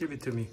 Give it to me.